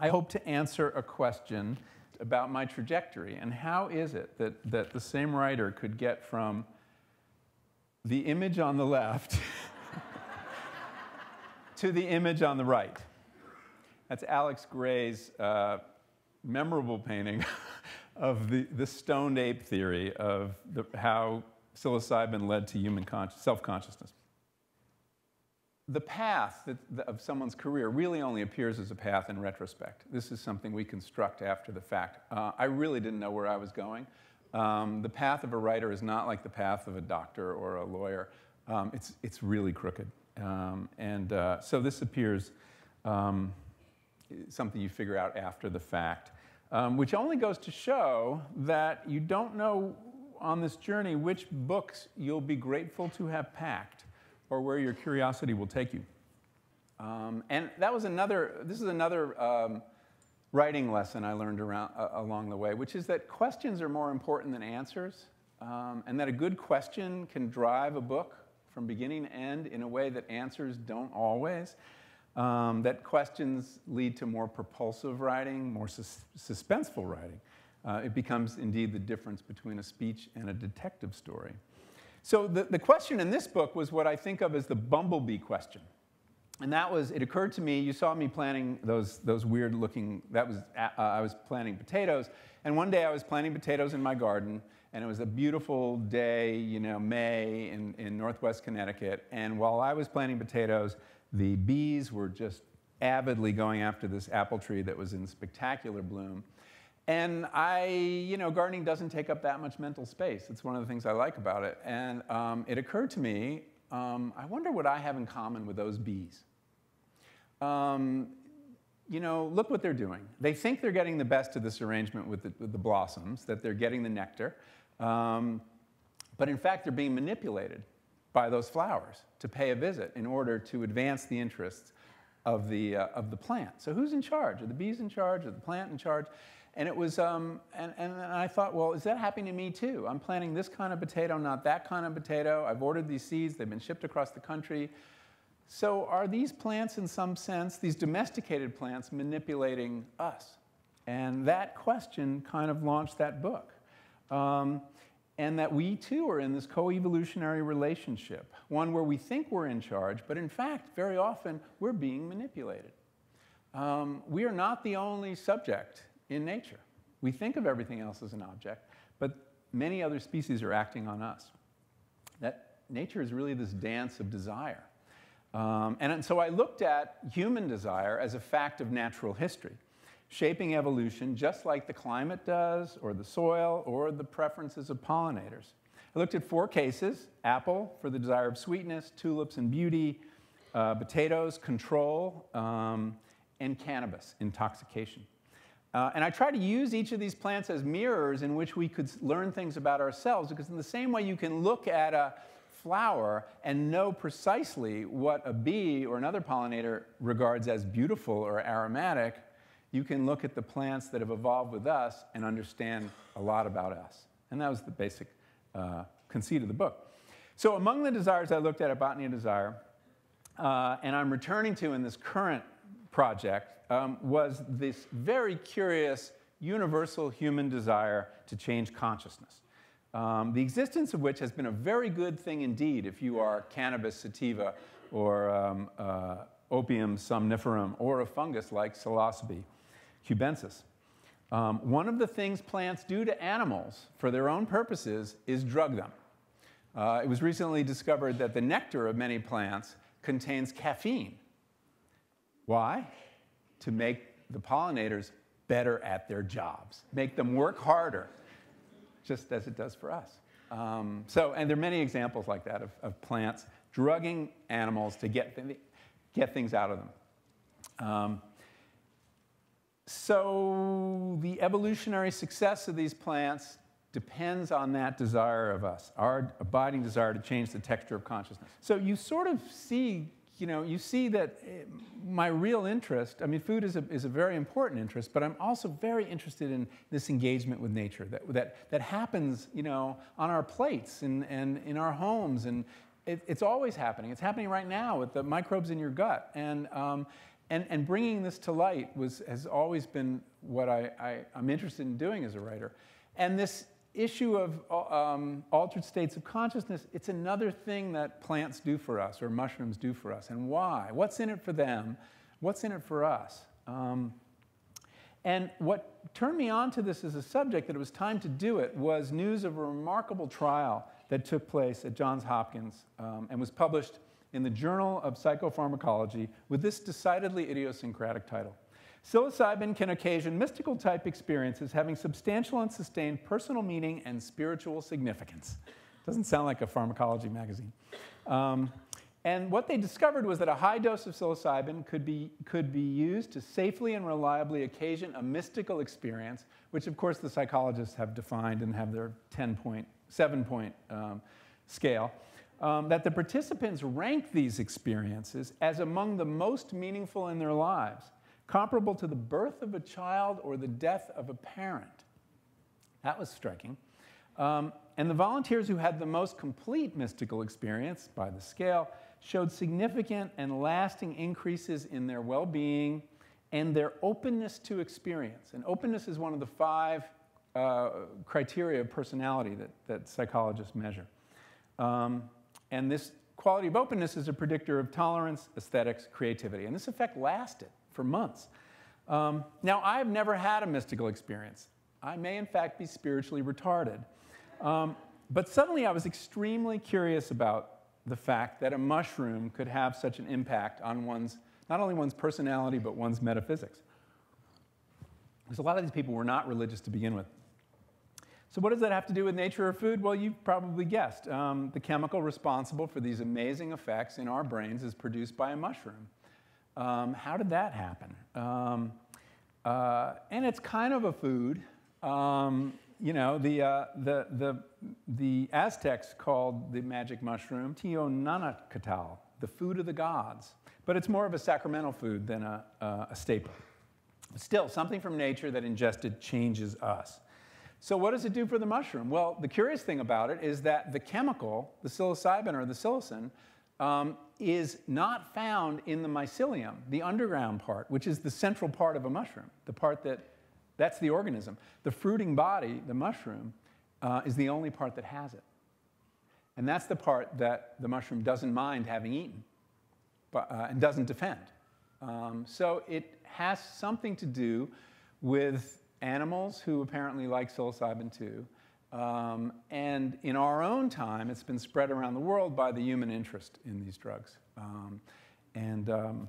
I hope to answer a question about my trajectory and how is it that, that the same writer could get from the image on the left to the image on the right. That's Alex Grey's uh, memorable painting of the, the stoned ape theory of the, how psilocybin led to human self consciousness. The path that, of someone's career really only appears as a path in retrospect. This is something we construct after the fact. Uh, I really didn't know where I was going. Um, the path of a writer is not like the path of a doctor or a lawyer. Um, it's, it's really crooked. Um, and uh, so this appears um, something you figure out after the fact, um, which only goes to show that you don't know on this journey which books you'll be grateful to have packed or where your curiosity will take you. Um, and that was another, this is another um, writing lesson I learned around, uh, along the way, which is that questions are more important than answers, um, and that a good question can drive a book from beginning to end in a way that answers don't always. Um, that questions lead to more propulsive writing, more sus suspenseful writing. Uh, it becomes indeed the difference between a speech and a detective story. So the, the question in this book was what I think of as the bumblebee question. And that was, it occurred to me, you saw me planting those, those weird looking, that was, uh, I was planting potatoes. And one day I was planting potatoes in my garden, and it was a beautiful day, you know, May in, in northwest Connecticut. And while I was planting potatoes, the bees were just avidly going after this apple tree that was in spectacular bloom. And I, you know, gardening doesn't take up that much mental space. It's one of the things I like about it. And um, it occurred to me, um, I wonder what I have in common with those bees. Um, you know, look what they're doing. They think they're getting the best of this arrangement with the, with the blossoms, that they're getting the nectar. Um, but in fact, they're being manipulated by those flowers to pay a visit in order to advance the interests of the, uh, of the plant. So who's in charge? Are the bees in charge? Are the plant in charge? And it was, um, and, and I thought, well, is that happening to me too? I'm planting this kind of potato, not that kind of potato. I've ordered these seeds, they've been shipped across the country. So are these plants, in some sense, these domesticated plants, manipulating us? And that question kind of launched that book. Um, and that we too are in this co-evolutionary relationship, one where we think we're in charge, but in fact, very often, we're being manipulated. Um, we are not the only subject in nature. We think of everything else as an object, but many other species are acting on us. That nature is really this dance of desire. Um, and so I looked at human desire as a fact of natural history shaping evolution just like the climate does, or the soil, or the preferences of pollinators. I looked at four cases apple for the desire of sweetness, tulips and beauty, uh, potatoes, control, um, and cannabis, intoxication. Uh, and I try to use each of these plants as mirrors in which we could learn things about ourselves, because in the same way you can look at a flower and know precisely what a bee or another pollinator regards as beautiful or aromatic, you can look at the plants that have evolved with us and understand a lot about us. And that was the basic uh, conceit of the book. So among the desires I looked at at Botany of Desire, uh, and I'm returning to in this current project, um, was this very curious universal human desire to change consciousness. Um, the existence of which has been a very good thing indeed if you are cannabis sativa or um, uh, opium somniferum or a fungus like psilocybe cubensis. Um, one of the things plants do to animals for their own purposes is drug them. Uh, it was recently discovered that the nectar of many plants contains caffeine. Why? To make the pollinators better at their jobs, make them work harder, just as it does for us. Um, so, and there are many examples like that of, of plants drugging animals to get, th get things out of them. Um, so the evolutionary success of these plants depends on that desire of us, our abiding desire to change the texture of consciousness. So you sort of see, you know, you see that eh, my real interest, I mean, food is a, is a very important interest, but I'm also very interested in this engagement with nature that, that, that happens, you know, on our plates and, and in our homes. And it, it's always happening. It's happening right now with the microbes in your gut. And, um, and, and bringing this to light was, has always been what I, I, I'm interested in doing as a writer. And this issue of um, altered states of consciousness, it's another thing that plants do for us or mushrooms do for us. And why? What's in it for them? What's in it for us? Um, and what turned me on to this as a subject that it was time to do it was news of a remarkable trial that took place at Johns Hopkins um, and was published in the Journal of Psychopharmacology with this decidedly idiosyncratic title. Psilocybin can occasion mystical type experiences having substantial and sustained personal meaning and spiritual significance. Doesn't sound like a pharmacology magazine. Um, and what they discovered was that a high dose of psilocybin could be, could be used to safely and reliably occasion a mystical experience, which of course the psychologists have defined and have their 10 point, 7 point um, scale. Um, that the participants rank these experiences as among the most meaningful in their lives comparable to the birth of a child or the death of a parent. That was striking. Um, and the volunteers who had the most complete mystical experience by the scale showed significant and lasting increases in their well being and their openness to experience. And openness is one of the five uh, criteria of personality that, that psychologists measure. Um, and this quality of openness is a predictor of tolerance, aesthetics, creativity. And this effect lasted for months. Um, now, I've never had a mystical experience. I may, in fact, be spiritually retarded. Um, but suddenly I was extremely curious about the fact that a mushroom could have such an impact on one's, not only one's personality, but one's metaphysics. Because a lot of these people were not religious to begin with. So, what does that have to do with nature or food? Well, you've probably guessed. Um, the chemical responsible for these amazing effects in our brains is produced by a mushroom. Um, how did that happen? Um, uh, and it's kind of a food. Um, you know, the, uh, the, the, the Aztecs called the magic mushroom Teonanacatl, the food of the gods. But it's more of a sacramental food than a, uh, a staple. Still, something from nature that ingested changes us. So, what does it do for the mushroom? Well, the curious thing about it is that the chemical, the psilocybin or the psilocin, um, is not found in the mycelium, the underground part, which is the central part of a mushroom, the part that, that's the organism. The fruiting body, the mushroom, uh, is the only part that has it. And that's the part that the mushroom doesn't mind having eaten but, uh, and doesn't defend. Um, so it has something to do with animals who apparently like psilocybin too, um, and in our own time, it's been spread around the world by the human interest in these drugs. Um, and um,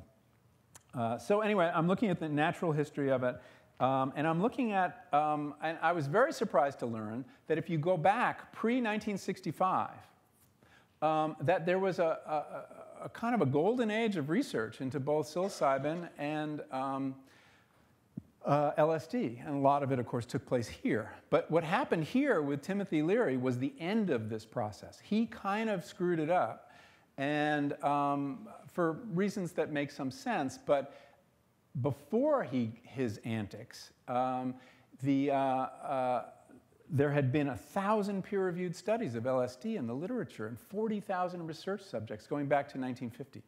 uh, so, anyway, I'm looking at the natural history of it. Um, and I'm looking at, um, and I was very surprised to learn that if you go back pre 1965, um, that there was a, a, a, kind of a golden age of research into both psilocybin and uh, LSD, and a lot of it, of course, took place here. But what happened here with Timothy Leary was the end of this process. He kind of screwed it up, and um, for reasons that make some sense, but before he, his antics, um, the, uh, uh, there had been a thousand peer-reviewed studies of LSD in the literature and 40,000 research subjects going back to 1950,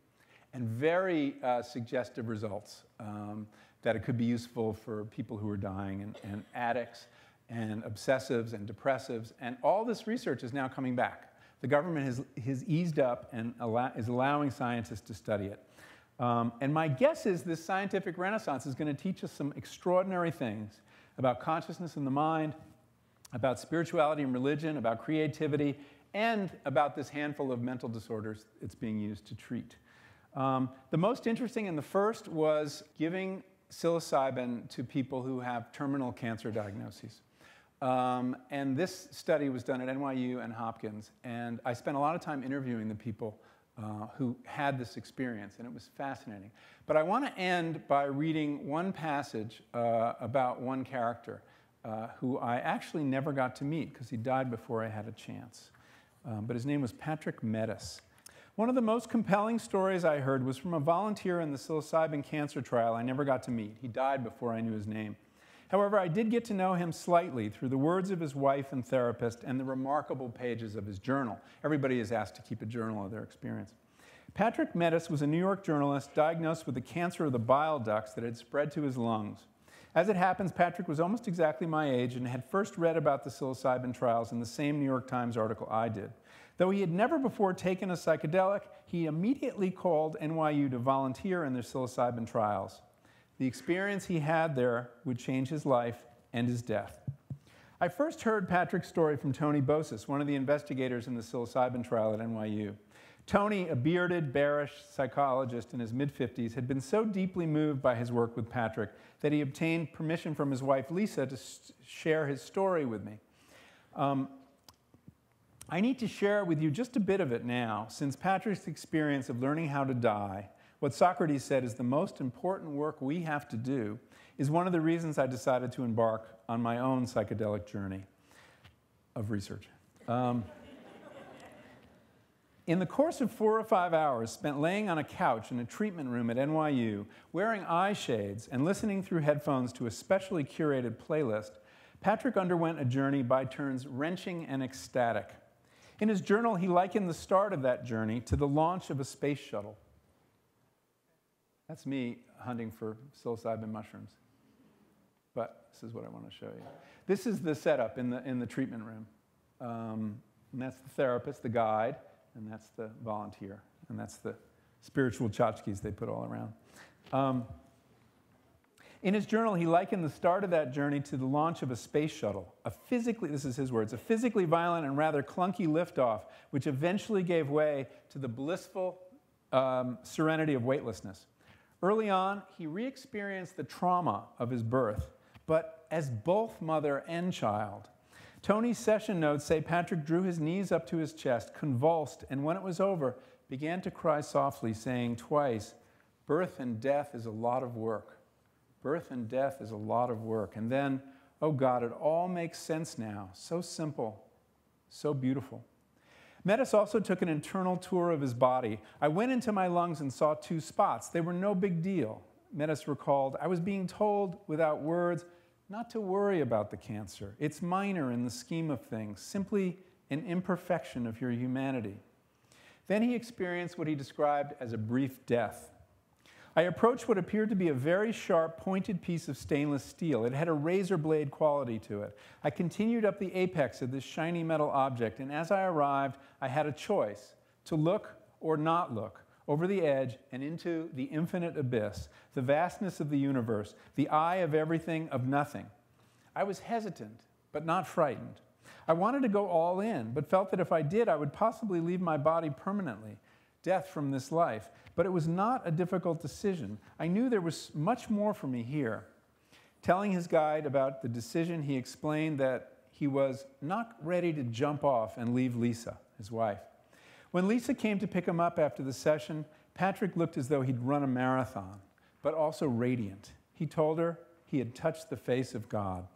and very uh, suggestive results. Um, that it could be useful for people who are dying and, and addicts and obsessives and depressives. And all this research is now coming back. The government has, has eased up and allow, is allowing scientists to study it. Um, and my guess is this scientific renaissance is going to teach us some extraordinary things about consciousness in the mind, about spirituality and religion, about creativity, and about this handful of mental disorders it's being used to treat. Um, the most interesting and the first was giving psilocybin to people who have terminal cancer diagnoses. Um, and this study was done at NYU and Hopkins, and I spent a lot of time interviewing the people uh, who had this experience, and it was fascinating. But I want to end by reading one passage uh, about one character uh, who I actually never got to meet because he died before I had a chance. Um, but his name was Patrick Mettes. One of the most compelling stories I heard was from a volunteer in the psilocybin cancer trial I never got to meet. He died before I knew his name. However, I did get to know him slightly through the words of his wife and therapist and the remarkable pages of his journal. Everybody is asked to keep a journal of their experience. Patrick Mettes was a New York journalist diagnosed with the cancer of the bile ducts that had spread to his lungs. As it happens, Patrick was almost exactly my age and had first read about the psilocybin trials in the same New York Times article I did. Though he had never before taken a psychedelic, he immediately called NYU to volunteer in their psilocybin trials. The experience he had there would change his life and his death. I first heard Patrick's story from Tony Bossis, one of the investigators in the psilocybin trial at NYU. Tony, a bearded, bearish psychologist in his mid 50s, had been so deeply moved by his work with Patrick that he obtained permission from his wife Lisa to share his story with me. Um, I need to share with you just a bit of it now, since Patrick's experience of learning how to die, what Socrates said is the most important work we have to do, is one of the reasons I decided to embark on my own psychedelic journey of research. Um, in the course of four or five hours spent laying on a couch in a treatment room at NYU, wearing eye shades and listening through headphones to a specially curated playlist, Patrick underwent a journey by turns wrenching and ecstatic. In his journal, he likened the start of that journey to the launch of a space shuttle. That's me hunting for psilocybin mushrooms. But this is what I want to show you. This is the setup in the, in the treatment room. Um, and that's the therapist, the guide, and that's the volunteer. And that's the spiritual tchotchkes they put all around. Um, in his journal, he likened the start of that journey to the launch of a space shuttle, a physically, this is his words, a physically violent and rather clunky liftoff, which eventually gave way to the blissful um, serenity of weightlessness. Early on, he re experienced the trauma of his birth, but as both mother and child. Tony's session notes say Patrick drew his knees up to his chest, convulsed, and when it was over, began to cry softly, saying twice, Birth and death is a lot of work. Birth and death is a lot of work. And then, oh God, it all makes sense now. So simple, so beautiful. Mettes also took an internal tour of his body. I went into my lungs and saw two spots. They were no big deal. Mettes recalled, I was being told without words not to worry about the cancer. It's minor in the scheme of things, simply an imperfection of your humanity. Then he experienced what he described as a brief death. I approached what appeared to be a very sharp, pointed piece of stainless steel. It had a razor blade quality to it. I continued up the apex of this shiny metal object, and as I arrived, I had a choice to look or not look over the edge and into the infinite abyss, the vastness of the universe, the eye of everything, of nothing. I was hesitant, but not frightened. I wanted to go all in, but felt that if I did, I would possibly leave my body permanently, death from this life. But it was not a difficult decision. I knew there was much more for me here. Telling his guide about the decision, he explained that he was not ready to jump off and leave Lisa, his wife. When Lisa came to pick him up after the session, Patrick looked as though he'd run a marathon, but also radiant. He told her he had touched the face of God.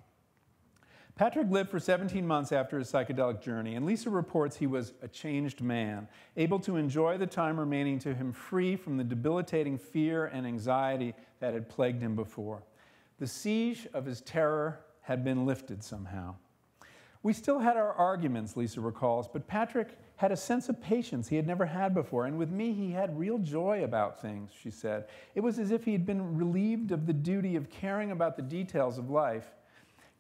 Patrick lived for 17 months after his psychedelic journey, and Lisa reports he was a changed man, able to enjoy the time remaining to him free from the debilitating fear and anxiety that had plagued him before. The siege of his terror had been lifted somehow. We still had our arguments, Lisa recalls, but Patrick had a sense of patience he had never had before, and with me he had real joy about things, she said. It was as if he had been relieved of the duty of caring about the details of life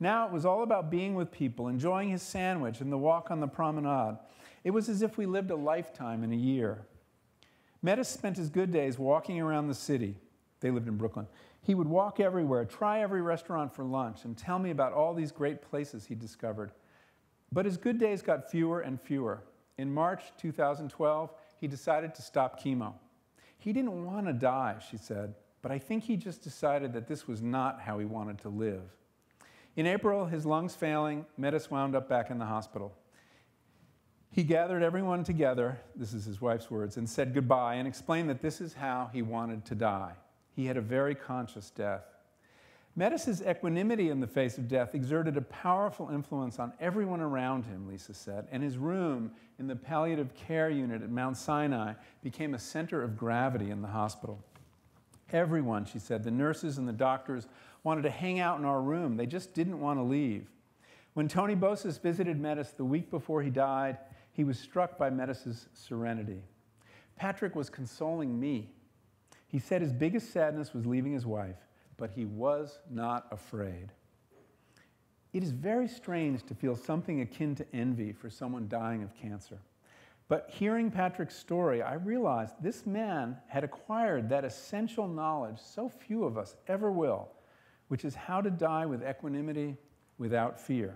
now it was all about being with people, enjoying his sandwich and the walk on the promenade. It was as if we lived a lifetime in a year. Mettes spent his good days walking around the city. They lived in Brooklyn. He would walk everywhere, try every restaurant for lunch, and tell me about all these great places he discovered. But his good days got fewer and fewer. In March 2012, he decided to stop chemo. He didn't want to die, she said, but I think he just decided that this was not how he wanted to live. In April, his lungs failing, Mettes wound up back in the hospital. He gathered everyone together, this is his wife's words, and said goodbye and explained that this is how he wanted to die. He had a very conscious death. Mettes's equanimity in the face of death exerted a powerful influence on everyone around him, Lisa said, and his room in the palliative care unit at Mount Sinai became a center of gravity in the hospital. Everyone, she said, the nurses and the doctors wanted to hang out in our room. They just didn't want to leave. When Tony Bossis visited Mettes the week before he died, he was struck by Mettes's serenity. Patrick was consoling me. He said his biggest sadness was leaving his wife, but he was not afraid. It is very strange to feel something akin to envy for someone dying of cancer. But hearing Patrick's story, I realized this man had acquired that essential knowledge so few of us ever will, which is how to die with equanimity without fear.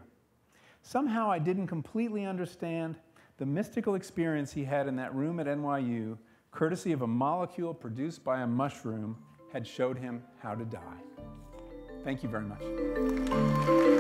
Somehow I didn't completely understand the mystical experience he had in that room at NYU, courtesy of a molecule produced by a mushroom, had showed him how to die. Thank you very much.